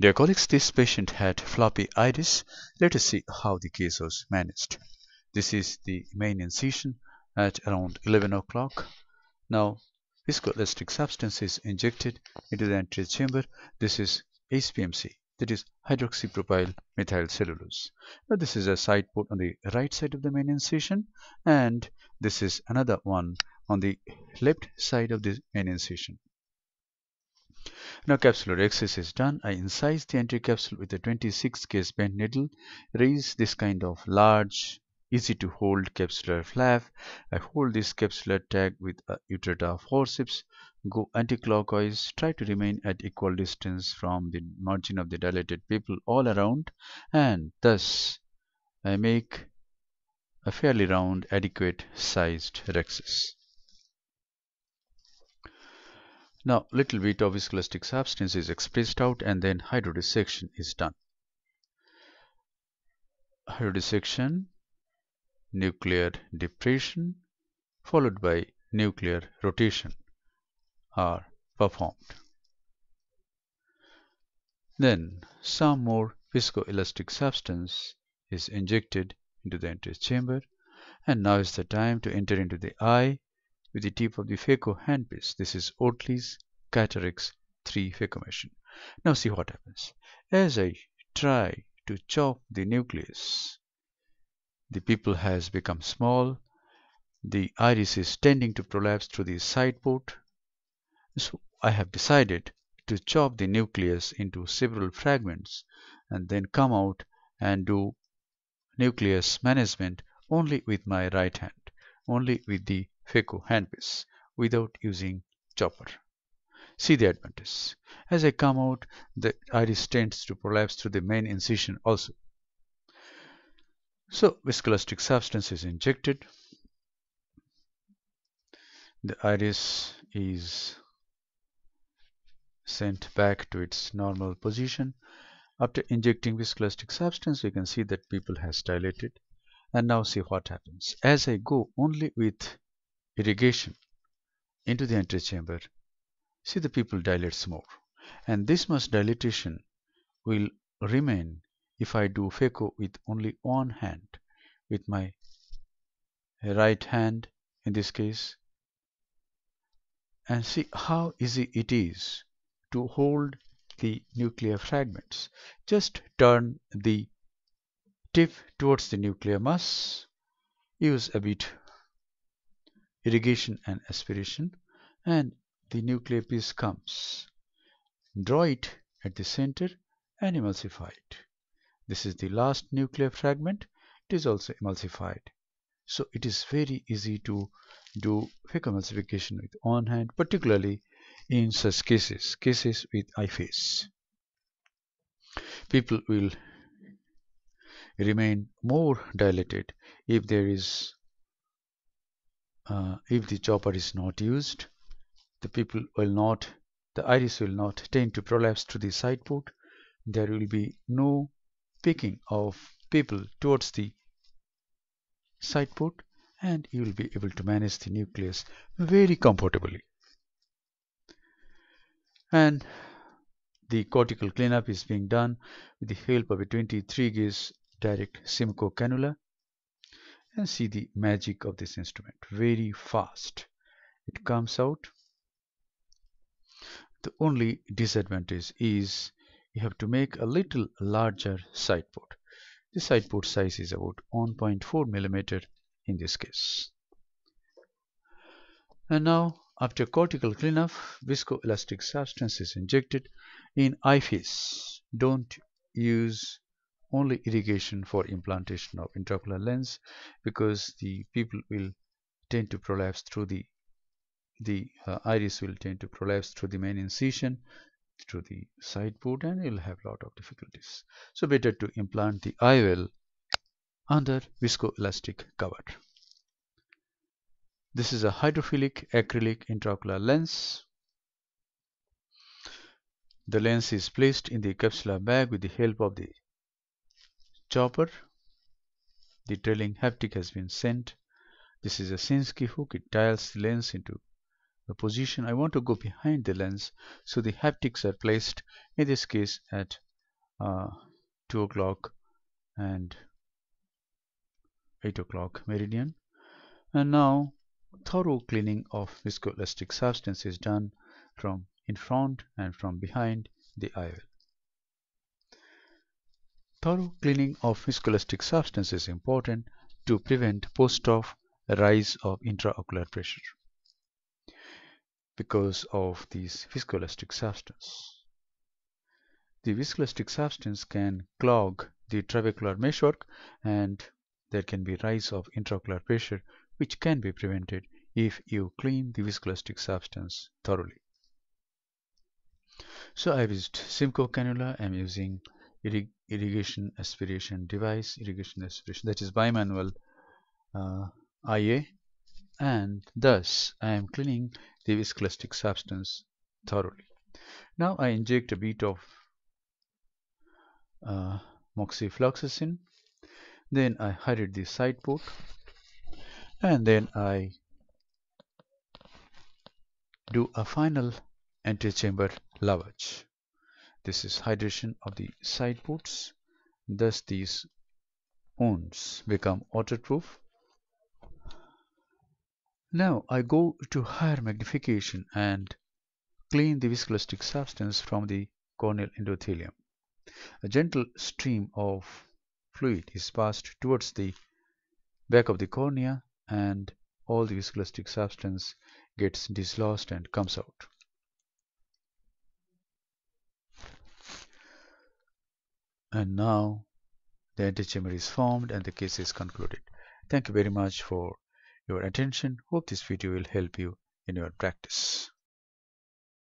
Dear colleagues, this patient had floppy iris. Let us see how the case was managed. This is the main incision at around 11 o'clock. Now, viscoelastic substance is injected into the anterior chamber. This is HPMC, that is hydroxypropyl methyl cellulose. Now, this is a side port on the right side of the main incision, and this is another one on the left side of the main incision. Now capsulorhexis is done. I incise the anterior capsule with a 26 gauge bent needle. Raise this kind of large, easy to hold capsular flap. I hold this capsular tag with a forceps. Go anticlockwise. Try to remain at equal distance from the margin of the dilated pupil all around. And thus I make a fairly round, adequate sized rhexis. Now little bit of viscoelastic substance is expressed out and then hydrodissection is done. Hydrodissection, nuclear depression followed by nuclear rotation are performed. Then some more viscoelastic substance is injected into the anterior chamber and now is the time to enter into the eye with the tip of the phaco handpiece. This is Oertli's CataRhex 3 phaco machine. Now see what happens. As I try to chop the nucleus, the pupil has become small. The iris is tending to prolapse through the side port. So I have decided to chop the nucleus into several fragments and then come out and do nucleus management only with my right hand, only with the phaco handpiece without using chopper. See the advantage. As I come out, the iris tends to prolapse through the main incision also. So viscoelastic substance is injected. The iris is sent back to its normal position. After injecting viscoelastic substance, you can see that pupil has dilated. And now see what happens. As I go only with irrigation into the antechamber, see the pupil dilates more. And this much dilatation will remain if I do phaco with only one hand, with my right hand in this case. And see how easy it is to hold the nuclear fragments. Just turn the tip towards the nuclear mass, use a bit irrigation and aspiration and the nuclear piece comes. Draw it at the center and emulsify it. This is the last nuclear fragment. It is also emulsified. So it is very easy to do emulsification with one hand, particularly in such cases, cases with IFIS. People will remain more dilated if there is uh, if the chopper is not used the people will not the iris will not tend to prolapse to the side port there will be no picking of people towards the side port and you will be able to manage the nucleus very comfortably. And the cortical cleanup is being done with the help of a 23 gauge direct Simcoe cannula and see the magic of this instrument very fast. It comes out. The only disadvantage is you have to make a little larger side port the side port size is about 1.4 millimeter in this case. And now after cortical cleanup viscoelastic substance is injected in IFIS. Don't use only irrigation for implantation of intraocular lens because the people will tend to prolapse through the the uh, iris will tend to prolapse through the main incision through the side port and you'll have a lot of difficulties. So better to implant the IOL under viscoelastic cover. This is a hydrophilic acrylic intraocular lens. The lens is placed in the capsular bag with the help of the chopper. The trailing haptic has been sent. This is a Sinskey hook. It dials the lens into the position. I want to go behind the lens. So the haptics are placed in this case at uh, 2 o'clock and 8 o'clock meridian and now thorough cleaning of viscoelastic substance is done from in front and from behind the IOL. Thorough cleaning of viscoelastic substance is important to prevent post-op rise of intraocular pressure because of this viscoelastic substance. The viscoelastic substance can clog the trabecular meshwork and there can be rise of intraocular pressure which can be prevented if you clean the viscoelastic substance thoroughly. So I've used Simcoe cannula. I'm using irrig irrigation aspiration device, irrigation aspiration that is bimanual uh, IA and thus I am cleaning the viscoelastic substance thoroughly. Now I inject a bit of uh, moxifloxacin then I hydrate the side port and then I do a final antechamber lavage. This is hydration of the side ports. Thus these wounds become waterproof. Now I go to higher magnification and clean the viscoelastic substance from the corneal endothelium. A gentle stream of fluid is passed towards the back of the cornea and all the viscoelastic substance gets dislodged and comes out. And now the antechamber is formed and the case is concluded. Thank you very much for your attention. Hope this video will help you in your practice.